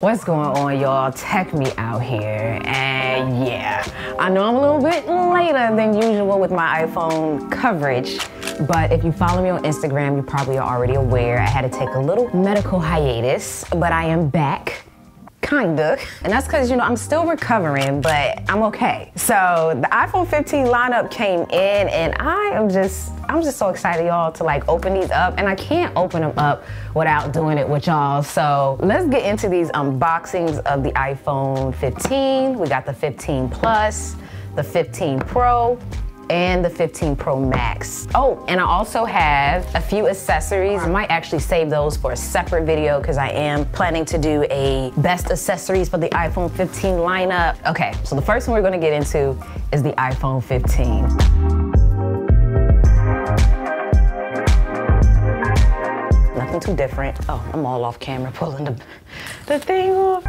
What's going on, y'all? Tech me out here. And yeah, I know I'm a little bit later than usual with my iPhone coverage, but if you follow me on Instagram, you probably are already aware I had to take a little medical hiatus, but I am back kinda. And that's because, you know, I'm still recovering, but I'm okay. So the iPhone 15 lineup came in and I am just, I'm just so excited, y'all, to like open these up. And I can't open them up without doing it with y'all. So let's get into these unboxings of the iPhone 15. We got the 15 Plus, the 15 Pro, and the 15 Pro Max. Oh, and I also have a few accessories. I might actually save those for a separate video because I am planning to do a best accessories for the iPhone 15 lineup. Okay, so the first one we're gonna get into is the iPhone 15. Nothing too different. Oh, I'm all off camera pulling the, the thing off.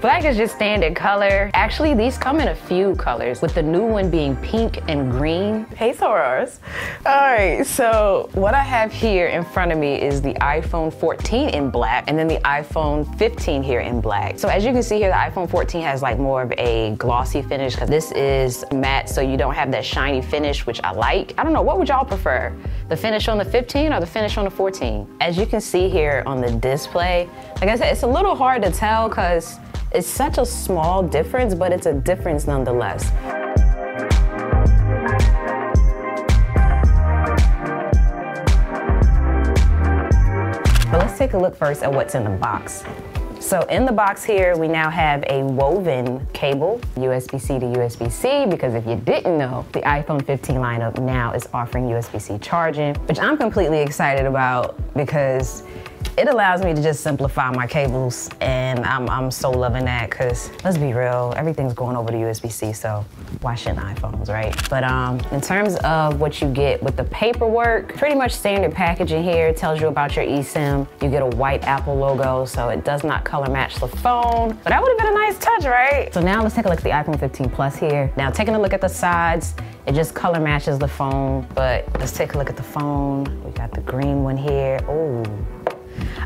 Black is just standard color. Actually, these come in a few colors, with the new one being pink and green. Hey, sorors. All right, so what I have here in front of me is the iPhone 14 in black, and then the iPhone 15 here in black. So as you can see here, the iPhone 14 has like more of a glossy finish, because this is matte, so you don't have that shiny finish, which I like. I don't know, what would y'all prefer? The finish on the 15 or the finish on the 14? As you can see here on the display, like I said, it's a little hard to tell because it's such a small difference, but it's a difference nonetheless. But let's take a look first at what's in the box. So in the box here, we now have a woven cable, USB-C to USB-C, because if you didn't know, the iPhone 15 lineup now is offering USB-C charging, which I'm completely excited about because it allows me to just simplify my cables and I'm, I'm so loving that because let's be real, everything's going over to USB-C, so why shouldn't iPhones, right? But um, in terms of what you get with the paperwork, pretty much standard packaging here. Tells you about your eSIM. You get a white Apple logo, so it does not color match the phone, but that would have been a nice touch, right? So now let's take a look at the iPhone 15 Plus here. Now taking a look at the sides, it just color matches the phone, but let's take a look at the phone. We got the green one here. Oh,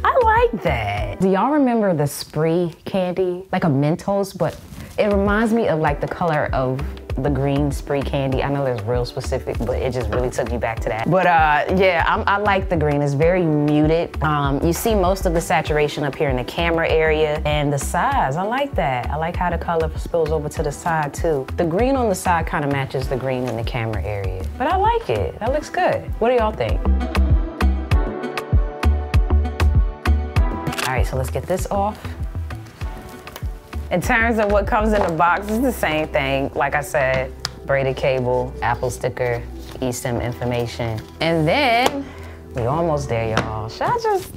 I like that. Do y'all remember the Spree candy? Like a Mentos, but it reminds me of like the color of the green Spree candy. I know it's real specific, but it just really took me back to that. But uh, yeah, I'm, i like the green. It's very muted. Um, you see most of the saturation up here in the camera area and the size. I like that. I like how the color spills over to the side too. The green on the side kind of matches the green in the camera area. But I like it. That looks good. What do y'all think? So let's get this off. In terms of what comes in the box, it's the same thing. Like I said, braided cable, Apple sticker, eSIM information. And then, we almost there, y'all. Should I just,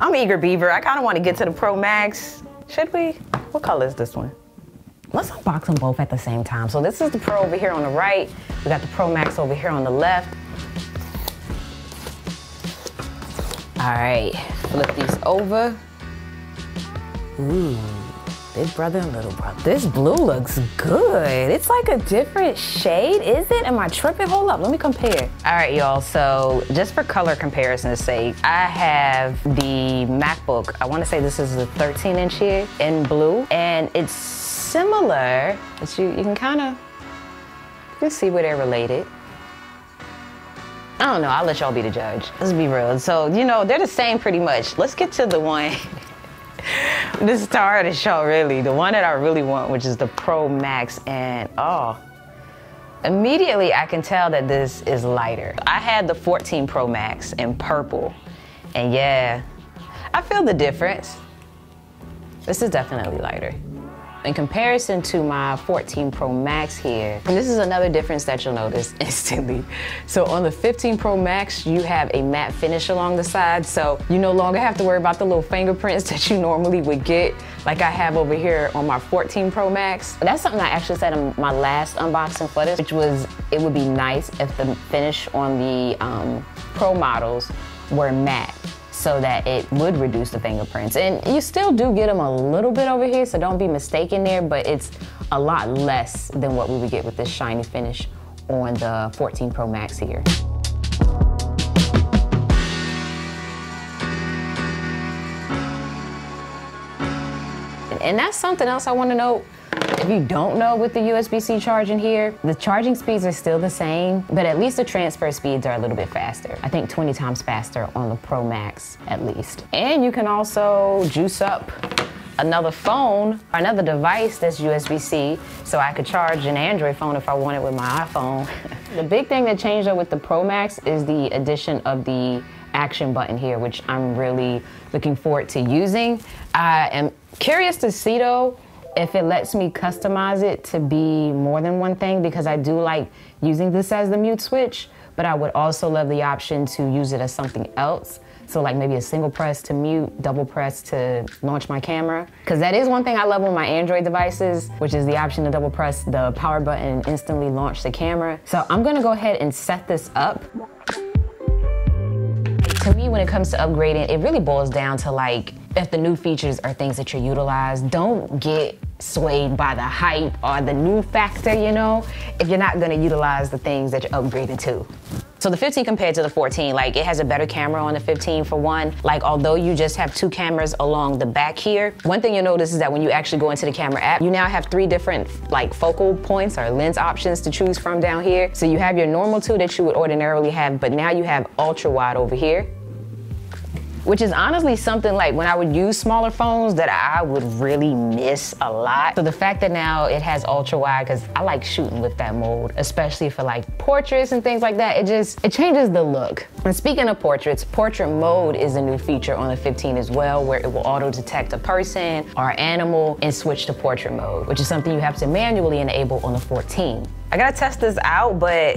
I'm eager beaver. I kind of want to get to the Pro Max. Should we? What color is this one? Let's unbox them both at the same time. So this is the Pro over here on the right. We got the Pro Max over here on the left. All right, flip these over. Ooh, big brother and little brother. This blue looks good. It's like a different shade, is it? Am I tripping? Hold up, let me compare. All right, y'all, so just for color comparison's sake, I have the MacBook. I wanna say this is a 13 inch here in blue, and it's similar, but you, you can kinda, you can see where they're related. I don't know, I'll let y'all be the judge. Let's be real. So, you know, they're the same pretty much. Let's get to the one, the star of the show really, the one that I really want, which is the Pro Max. And oh, immediately I can tell that this is lighter. I had the 14 Pro Max in purple. And yeah, I feel the difference. This is definitely lighter. In comparison to my 14 Pro Max here, and this is another difference that you'll notice instantly. So on the 15 Pro Max, you have a matte finish along the side, so you no longer have to worry about the little fingerprints that you normally would get, like I have over here on my 14 Pro Max. That's something I actually said in my last unboxing this, which was it would be nice if the finish on the um, Pro models were matte so that it would reduce the fingerprints. And you still do get them a little bit over here, so don't be mistaken there, but it's a lot less than what we would get with this shiny finish on the 14 Pro Max here. And that's something else I wanna note if you don't know with the USB-C charging here, the charging speeds are still the same, but at least the transfer speeds are a little bit faster. I think 20 times faster on the Pro Max at least. And you can also juice up another phone, or another device that's USB-C, so I could charge an Android phone if I wanted with my iPhone. the big thing that changed up with the Pro Max is the addition of the action button here, which I'm really looking forward to using. I am curious to see though, if it lets me customize it to be more than one thing because I do like using this as the mute switch, but I would also love the option to use it as something else. So like maybe a single press to mute, double press to launch my camera. Cause that is one thing I love on my Android devices, which is the option to double press the power button and instantly launch the camera. So I'm gonna go ahead and set this up. To me, when it comes to upgrading, it really boils down to like, if the new features are things that you utilize, don't get swayed by the hype or the new factor, you know, if you're not gonna utilize the things that you're upgrading to. So the 15 compared to the 14, like it has a better camera on the 15 for one. Like although you just have two cameras along the back here, one thing you'll notice is that when you actually go into the camera app, you now have three different like focal points or lens options to choose from down here. So you have your normal two that you would ordinarily have, but now you have ultra wide over here which is honestly something like when I would use smaller phones that I would really miss a lot. So the fact that now it has ultra wide, because I like shooting with that mode, especially for like portraits and things like that, it just, it changes the look. And speaking of portraits, portrait mode is a new feature on the 15 as well, where it will auto detect a person or animal and switch to portrait mode, which is something you have to manually enable on the 14. I gotta test this out, but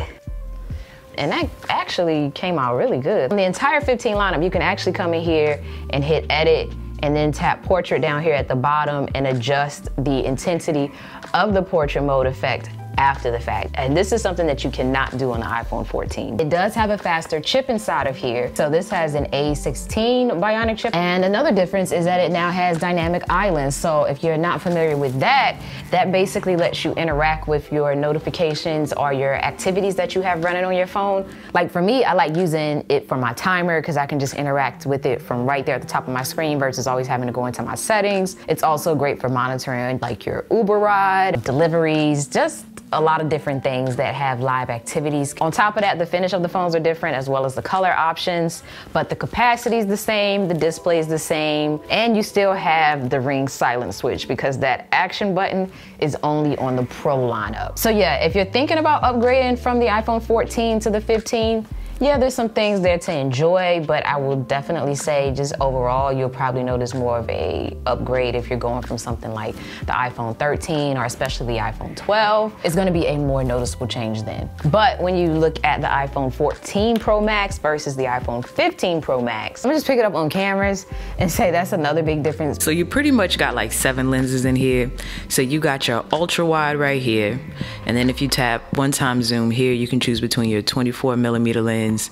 and that actually came out really good. On the entire 15 lineup, you can actually come in here and hit edit and then tap portrait down here at the bottom and adjust the intensity of the portrait mode effect after the fact. And this is something that you cannot do on the iPhone 14. It does have a faster chip inside of here. So this has an A16 Bionic chip. And another difference is that it now has dynamic islands. So if you're not familiar with that, that basically lets you interact with your notifications or your activities that you have running on your phone. Like for me, I like using it for my timer because I can just interact with it from right there at the top of my screen versus always having to go into my settings. It's also great for monitoring like your Uber ride, deliveries, just a lot of different things that have live activities. On top of that, the finish of the phones are different as well as the color options, but the capacity is the same, the display is the same, and you still have the ring silent switch because that action button is only on the Pro lineup. So yeah, if you're thinking about upgrading from the iPhone 14 to the 15, yeah, there's some things there to enjoy, but I will definitely say just overall, you'll probably notice more of a upgrade if you're going from something like the iPhone 13 or especially the iPhone 12. It's gonna be a more noticeable change then. But when you look at the iPhone 14 Pro Max versus the iPhone 15 Pro Max, I'm just pick it up on cameras and say that's another big difference. So you pretty much got like seven lenses in here. So you got your ultra wide right here. And then if you tap one time zoom here, you can choose between your 24 millimeter lens lens,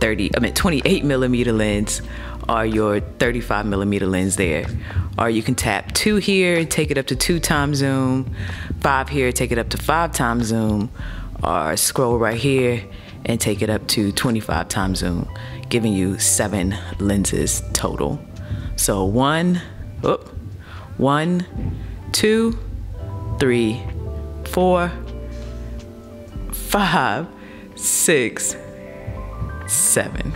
30, I mean 28 millimeter lens, or your 35 millimeter lens there. Or you can tap two here, and take it up to two times zoom, five here, take it up to five times zoom, or scroll right here and take it up to 25 times zoom, giving you seven lenses total. So one, oh, one, two, three, four, five, six, seven.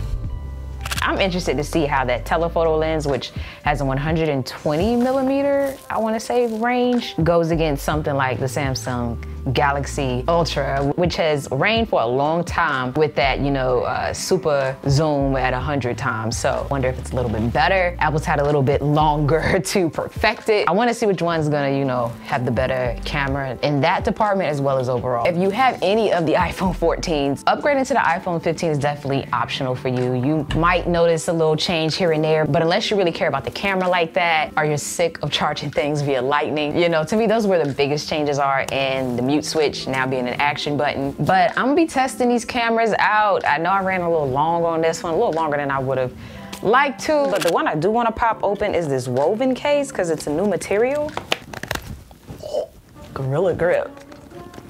I'm interested to see how that telephoto lens, which has a 120 millimeter, I wanna say, range, goes against something like the Samsung Galaxy Ultra, which has reigned for a long time with that, you know, uh, super zoom at 100 times. So wonder if it's a little bit better. Apple's had a little bit longer to perfect it. I wanna see which one's gonna, you know, have the better camera in that department as well as overall. If you have any of the iPhone 14s, upgrading to the iPhone 15 is definitely optional for you. You might notice a little change here and there, but unless you really care about the camera like that, or you're sick of charging things via lightning, you know, to me, those where the biggest changes are in the mute switch now being an action button. But I'm gonna be testing these cameras out. I know I ran a little long on this one, a little longer than I would have liked to, but the one I do wanna pop open is this woven case because it's a new material. Gorilla Grip.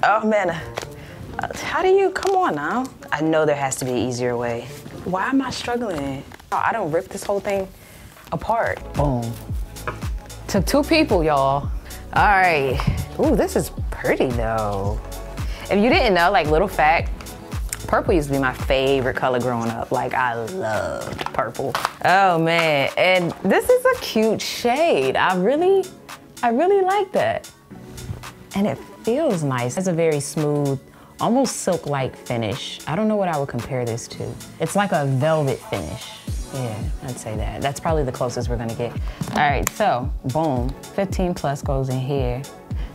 Oh man, uh, how do you, come on now. I know there has to be an easier way. Why am I struggling? Oh, I don't rip this whole thing apart. Boom. To took two people, y'all. All right. Ooh, this is pretty though. If you didn't know, like little fact, purple used to be my favorite color growing up. Like I loved purple. Oh man, and this is a cute shade. I really, I really like that. And it feels nice. It's a very smooth, almost silk-like finish. I don't know what I would compare this to. It's like a velvet finish. Yeah, I'd say that. That's probably the closest we're gonna get. All right, so boom, 15 plus goes in here.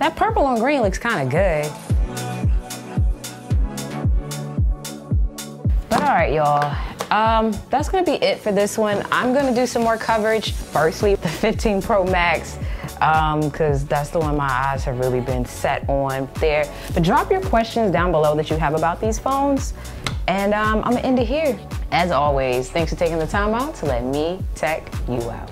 That purple on green looks kind of good. But all right, y'all. Um, that's gonna be it for this one. I'm gonna do some more coverage. Firstly, the 15 Pro Max, because um, that's the one my eyes have really been set on there. But drop your questions down below that you have about these phones. And um, I'm gonna end it here. As always, thanks for taking the time out to let me tech you out.